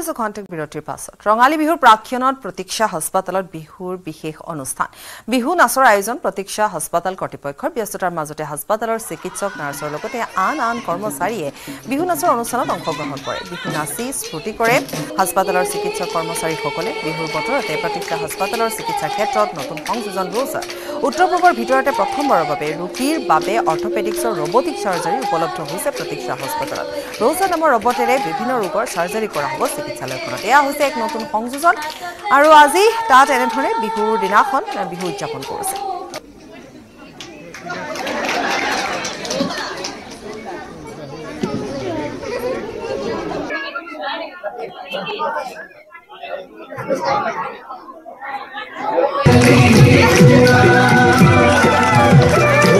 কিছু খন্তেক বিৰতিৰ পাছত ৰঙালী বিহুৰ প্ৰাক্ষণত প্ৰতীক্ষা হস্পিতালত বিহুৰ বিশেষ অনুষ্ঠান। বিহু নাচৰ আয়োজন প্ৰতীক্ষা হস্পিতাল কৰ্তৃপক্ষৰ ব্যস্ততাৰ মাজতে হস্পিতালৰ চিকিৎসক নাৰ্ছৰ লগতে আন আন কৰ্মচাৰীয়ে বিহু নাচৰ অনুষ্ঠানত অংশগ্ৰহণ কৰে। বিহু নাচি স্ফূৰ্তি কৰে। হস্পিতালৰ চিকিৎসক কৰ্মচাৰীসকলে বিহুৰ বতৰতে প্ৰতীক্ষা হস্পিতালৰ চিকিৎসাৰ ক্ষেত্ৰত নতুন সংযোজন ৰৌছা উত্তৰ পূবৰ ভিতৰতে প্ৰথমবাৰৰ বাবে ৰোগীৰ বাবে অৰ্থপেডিক্সৰ ৰবটিক চাৰ্জাৰী উপলব্ধ হৈছে প্ৰতীক্ষা হস্পিতালত। ৰৌছা নামৰ ৰবটেৰে বিভিন্ন ৰোগৰ চাৰ্জাৰী কৰা হ'ব। চিকিৎসালয়খনত এয়া হৈছে এক নতুন সংযোজন আৰু আজি তাত এনেধৰণে বিহুৰ দিনাখন বিহু উদযাপন কৰিছে।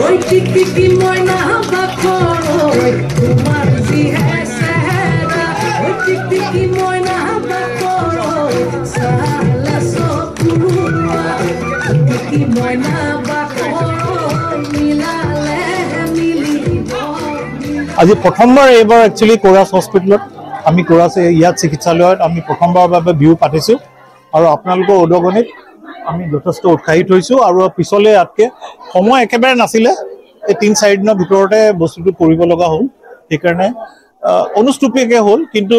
ওই টিকটিকি ময়না বাকর ওই আজি প্ৰথমবাৰ এইবাৰ একচুৱেলি কোৰাছ হস্পিটেলত আমি কোৰাছ ইয়াত চিকিৎসালয়ত আমি প্ৰথমবাৰৰ বাবে বিহু পাতিছোঁ আৰু আপোনালোকৰ উদগনিত আমি যথেষ্ট উৎসাহিত হৈছোঁ আৰু পিছলৈ ইয়াতকৈ সময় একেবাৰে নাছিলে। এই তিনি চাৰিদিনৰ ভিতৰতে বস্তুটো কৰিব লগা হ'ল। সেইকাৰণে অনুষ্টুপীয়াকৈ হ'ল কিন্তু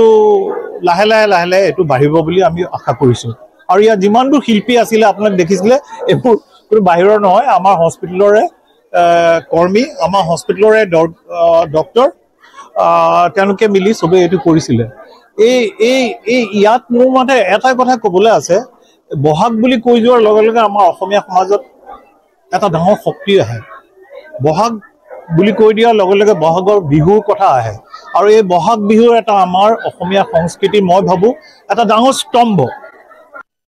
লাহে লাহে লাহে লাহে এইটো বাঢ়িব বুলি আমি আশা কৰিছোঁ। আৰু ইয়াত যিমানবোৰ শিল্পী আছিলে আপোনাক দেখিছিলে এইবোৰ কোনো বাহিৰৰ নহয় আমাৰ হস্পিটেলৰে কৰ্মী আমাৰ হস্পিটেলৰে ডক্তৰ তেওঁলোকে মিলি চবেই এইটো কৰিছিলে। এই এই এই ইয়াত মোৰ মতে এটা কথা ক'বলৈ আছে বহাগ বুলি কৈ যোৱাৰ লগে লগে আমাৰ অসমীয়া সমাজত এটা ডাঙৰ শক্তি আহে। বহাগ বুলি কৈ দিয়াৰ লগে লগে বহাগৰ বিহুৰ কথা আহে। আৰু এই বহাগ বিহুৰ এটা আমাৰ অসমীয়া সংস্কৃতি মই ভাবোঁ এটা ডাঙৰ স্তম্ভ।